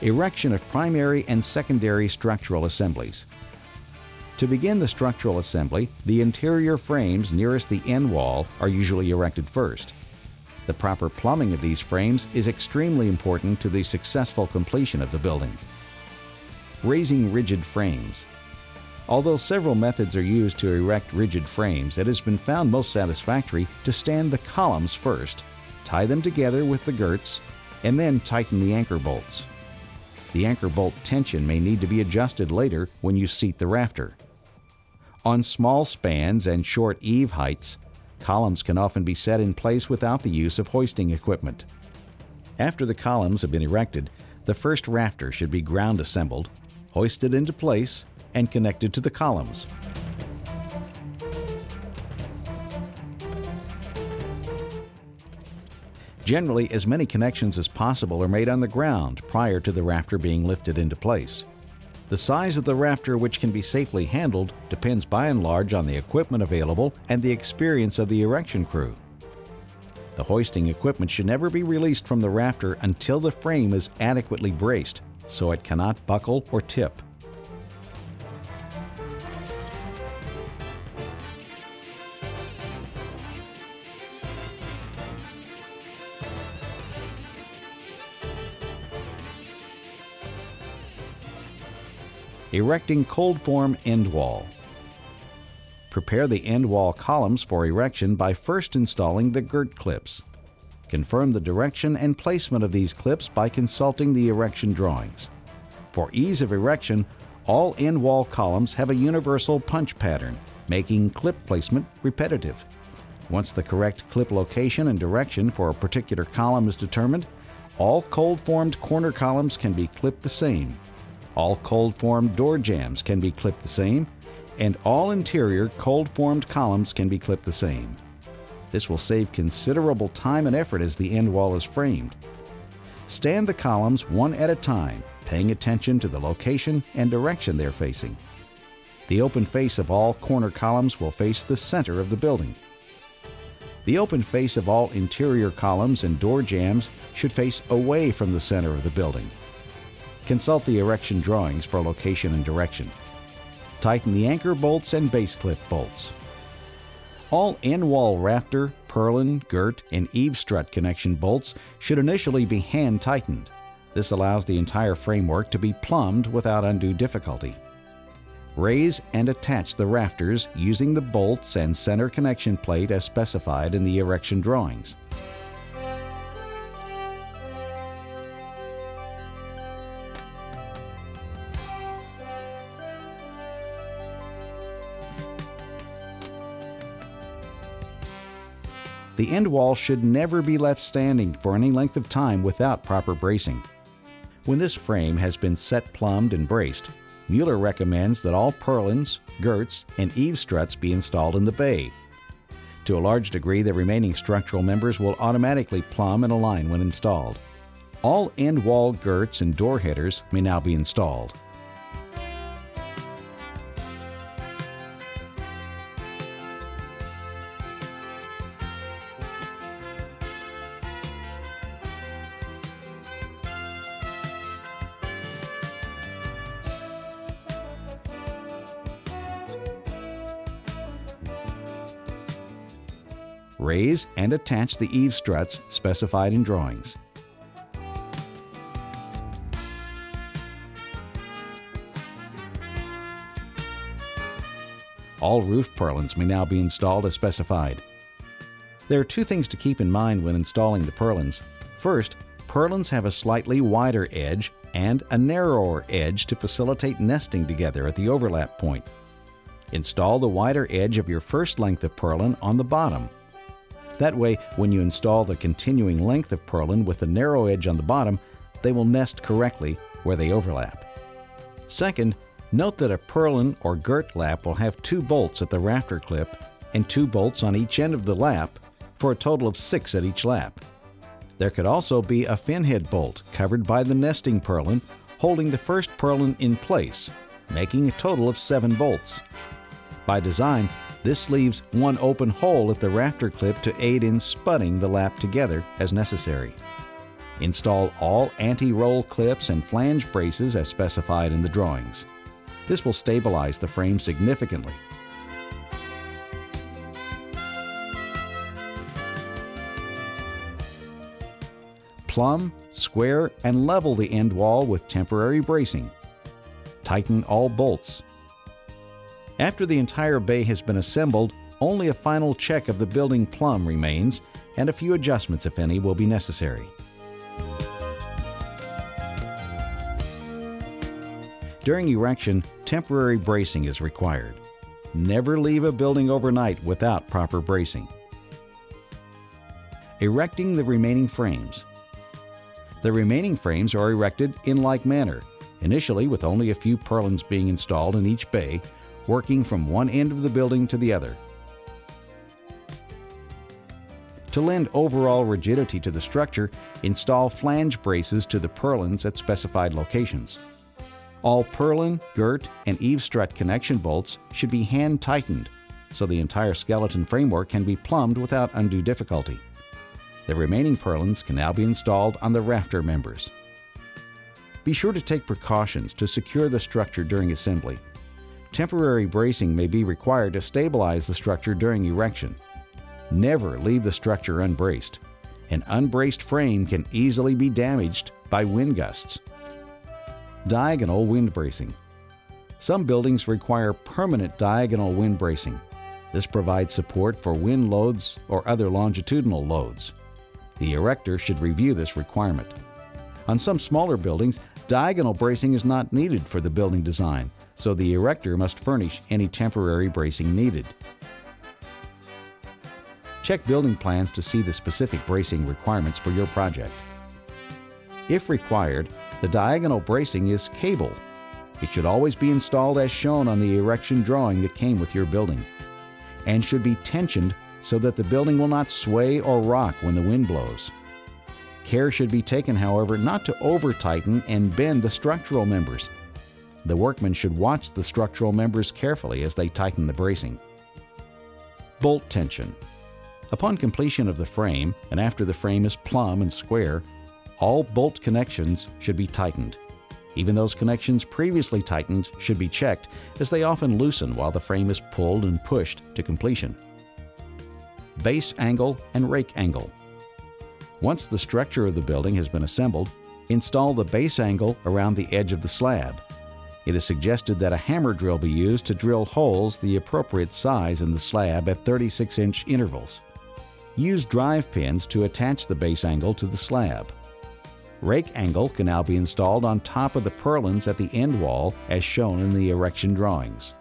Erection of primary and secondary structural assemblies. To begin the structural assembly, the interior frames nearest the end wall are usually erected first. The proper plumbing of these frames is extremely important to the successful completion of the building. Raising rigid frames. Although several methods are used to erect rigid frames, it has been found most satisfactory to stand the columns first, tie them together with the girts, and then tighten the anchor bolts. The anchor bolt tension may need to be adjusted later when you seat the rafter. On small spans and short eave heights, columns can often be set in place without the use of hoisting equipment. After the columns have been erected, the first rafter should be ground assembled, hoisted into place, and connected to the columns. Generally, as many connections as possible are made on the ground prior to the rafter being lifted into place. The size of the rafter which can be safely handled depends by and large on the equipment available and the experience of the erection crew. The hoisting equipment should never be released from the rafter until the frame is adequately braced so it cannot buckle or tip. Erecting cold form end wall. Prepare the end wall columns for erection by first installing the girt clips. Confirm the direction and placement of these clips by consulting the erection drawings. For ease of erection, all end wall columns have a universal punch pattern, making clip placement repetitive. Once the correct clip location and direction for a particular column is determined, all cold formed corner columns can be clipped the same all cold formed door jambs can be clipped the same, and all interior cold formed columns can be clipped the same. This will save considerable time and effort as the end wall is framed. Stand the columns one at a time, paying attention to the location and direction they're facing. The open face of all corner columns will face the center of the building. The open face of all interior columns and door jambs should face away from the center of the building. Consult the erection drawings for location and direction. Tighten the anchor bolts and base clip bolts. All end wall rafter, purlin, girt, and eave strut connection bolts should initially be hand tightened. This allows the entire framework to be plumbed without undue difficulty. Raise and attach the rafters using the bolts and center connection plate as specified in the erection drawings. The end wall should never be left standing for any length of time without proper bracing. When this frame has been set plumbed and braced, Mueller recommends that all purlins, girts, and eave struts be installed in the bay. To a large degree, the remaining structural members will automatically plumb and align when installed. All end wall girts and door headers may now be installed. Raise and attach the eave struts specified in drawings. All roof purlins may now be installed as specified. There are two things to keep in mind when installing the purlins. First, purlins have a slightly wider edge and a narrower edge to facilitate nesting together at the overlap point. Install the wider edge of your first length of purlin on the bottom that way, when you install the continuing length of purlin with the narrow edge on the bottom, they will nest correctly where they overlap. Second, note that a purlin or girt lap will have two bolts at the rafter clip and two bolts on each end of the lap for a total of six at each lap. There could also be a finhead bolt covered by the nesting purlin holding the first purlin in place, making a total of seven bolts. By design, this leaves one open hole at the rafter clip to aid in spudding the lap together as necessary. Install all anti-roll clips and flange braces as specified in the drawings. This will stabilize the frame significantly. Plumb, square, and level the end wall with temporary bracing. Tighten all bolts. After the entire bay has been assembled, only a final check of the building plumb remains, and a few adjustments, if any, will be necessary. During erection, temporary bracing is required. Never leave a building overnight without proper bracing. Erecting the remaining frames. The remaining frames are erected in like manner, initially with only a few purlins being installed in each bay, working from one end of the building to the other. To lend overall rigidity to the structure, install flange braces to the purlins at specified locations. All purlin, girt, and eave strut connection bolts should be hand tightened so the entire skeleton framework can be plumbed without undue difficulty. The remaining purlins can now be installed on the rafter members. Be sure to take precautions to secure the structure during assembly. Temporary bracing may be required to stabilize the structure during erection. Never leave the structure unbraced. An unbraced frame can easily be damaged by wind gusts. Diagonal wind bracing. Some buildings require permanent diagonal wind bracing. This provides support for wind loads or other longitudinal loads. The erector should review this requirement. On some smaller buildings, diagonal bracing is not needed for the building design, so the erector must furnish any temporary bracing needed. Check building plans to see the specific bracing requirements for your project. If required, the diagonal bracing is cable. It should always be installed as shown on the erection drawing that came with your building, and should be tensioned so that the building will not sway or rock when the wind blows. Care should be taken, however, not to over tighten and bend the structural members. The workman should watch the structural members carefully as they tighten the bracing. Bolt tension. Upon completion of the frame, and after the frame is plumb and square, all bolt connections should be tightened. Even those connections previously tightened should be checked, as they often loosen while the frame is pulled and pushed to completion. Base angle and rake angle. Once the structure of the building has been assembled, install the base angle around the edge of the slab. It is suggested that a hammer drill be used to drill holes the appropriate size in the slab at 36 inch intervals. Use drive pins to attach the base angle to the slab. Rake angle can now be installed on top of the purlins at the end wall as shown in the erection drawings.